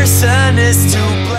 person is to